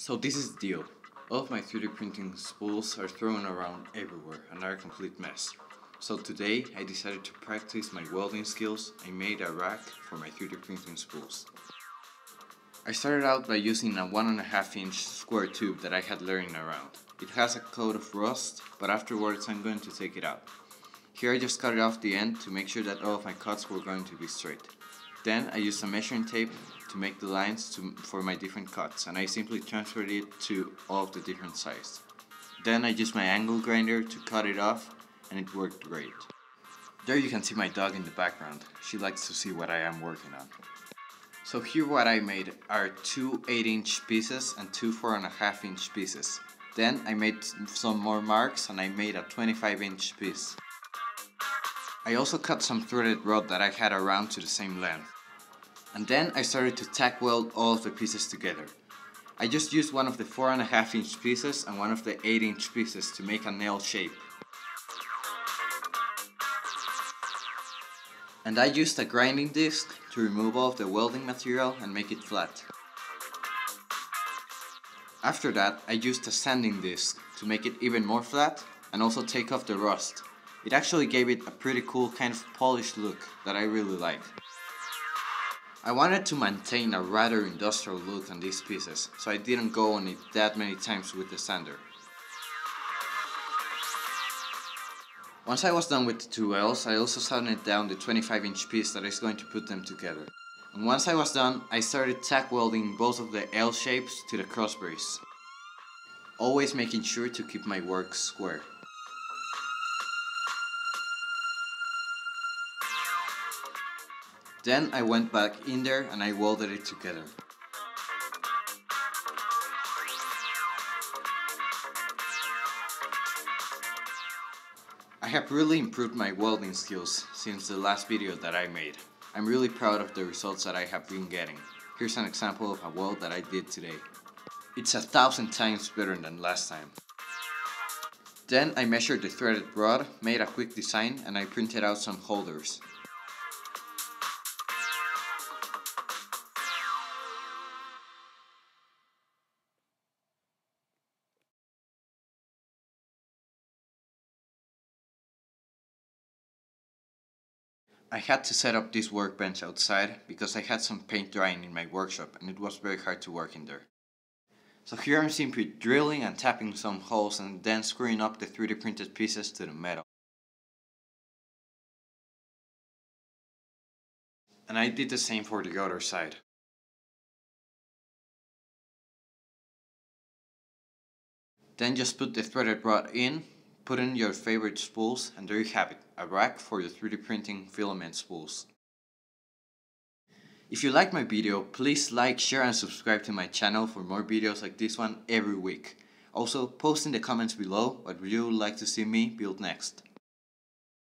So this is the deal. All of my 3D printing spools are thrown around everywhere and are a complete mess. So today I decided to practice my welding skills and made a rack for my 3D printing spools. I started out by using a 1.5 inch square tube that I had laying around. It has a coat of rust, but afterwards I'm going to take it out. Here I just cut it off the end to make sure that all of my cuts were going to be straight. Then I used a measuring tape to make the lines to, for my different cuts and I simply transferred it to all of the different sizes. Then I used my angle grinder to cut it off and it worked great. There you can see my dog in the background. She likes to see what I am working on. So here what I made are two 8 inch pieces and two 4.5 inch pieces. Then I made some more marks and I made a 25 inch piece. I also cut some threaded rod that I had around to the same length. And then I started to tack weld all of the pieces together. I just used one of the 4.5 inch pieces and one of the 8 inch pieces to make an L shape. And I used a grinding disc to remove all of the welding material and make it flat. After that, I used a sanding disc to make it even more flat and also take off the rust. It actually gave it a pretty cool kind of polished look that I really like. I wanted to maintain a rather industrial look on these pieces, so I didn't go on it that many times with the sander. Once I was done with the two L's, I also sanded down the 25 inch piece that is going to put them together. And once I was done, I started tack welding both of the L shapes to the crossbrace. Always making sure to keep my work square. Then I went back in there and I welded it together. I have really improved my welding skills since the last video that I made. I'm really proud of the results that I have been getting. Here's an example of a weld that I did today. It's a thousand times better than last time. Then I measured the threaded rod, made a quick design and I printed out some holders. I had to set up this workbench outside because I had some paint drying in my workshop and it was very hard to work in there. So here I'm simply drilling and tapping some holes and then screwing up the 3D printed pieces to the metal. And I did the same for the other side. Then just put the threaded rod in, put in your favorite spools and there you have it, a rack for your 3D printing filament spools. If you like my video, please like, share and subscribe to my channel for more videos like this one every week. Also, post in the comments below what you would like to see me build next.